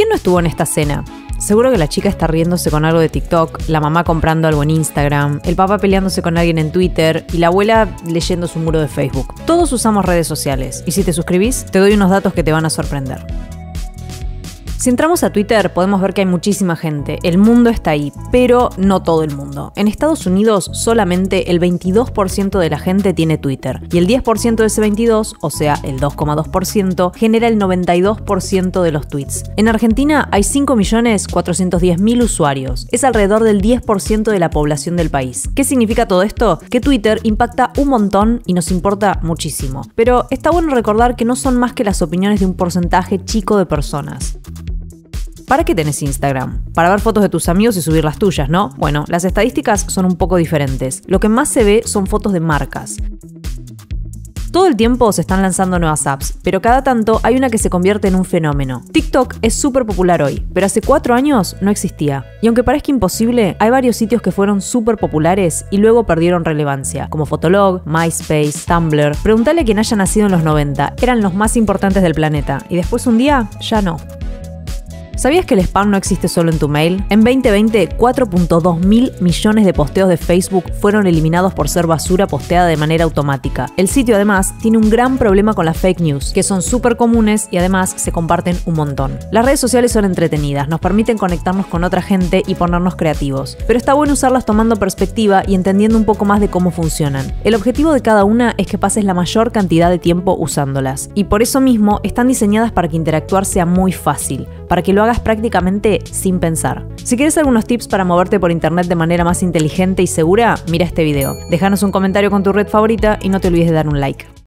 ¿Quién no estuvo en esta cena? Seguro que la chica está riéndose con algo de TikTok, la mamá comprando algo en Instagram, el papá peleándose con alguien en Twitter y la abuela leyendo su muro de Facebook. Todos usamos redes sociales y si te suscribís, te doy unos datos que te van a sorprender. Si entramos a Twitter podemos ver que hay muchísima gente, el mundo está ahí, pero no todo el mundo. En Estados Unidos solamente el 22% de la gente tiene Twitter y el 10% de ese 22, o sea, el 2,2%, genera el 92% de los tweets. En Argentina hay 5.410.000 usuarios, es alrededor del 10% de la población del país. ¿Qué significa todo esto? Que Twitter impacta un montón y nos importa muchísimo. Pero está bueno recordar que no son más que las opiniones de un porcentaje chico de personas. ¿Para qué tenés Instagram? Para ver fotos de tus amigos y subir las tuyas, ¿no? Bueno, las estadísticas son un poco diferentes. Lo que más se ve son fotos de marcas. Todo el tiempo se están lanzando nuevas apps, pero cada tanto hay una que se convierte en un fenómeno. TikTok es súper popular hoy, pero hace cuatro años no existía. Y aunque parezca imposible, hay varios sitios que fueron súper populares y luego perdieron relevancia, como Fotolog, MySpace, Tumblr. Preguntale a quien haya nacido en los 90, eran los más importantes del planeta, y después un día ya no. ¿Sabías que el spam no existe solo en tu mail? En 2020, 4.2 mil millones de posteos de Facebook fueron eliminados por ser basura posteada de manera automática. El sitio además tiene un gran problema con las fake news, que son súper comunes y además se comparten un montón. Las redes sociales son entretenidas, nos permiten conectarnos con otra gente y ponernos creativos, pero está bueno usarlas tomando perspectiva y entendiendo un poco más de cómo funcionan. El objetivo de cada una es que pases la mayor cantidad de tiempo usándolas, y por eso mismo están diseñadas para que interactuar sea muy fácil para que lo hagas prácticamente sin pensar. Si quieres algunos tips para moverte por internet de manera más inteligente y segura, mira este video. Déjanos un comentario con tu red favorita y no te olvides de dar un like.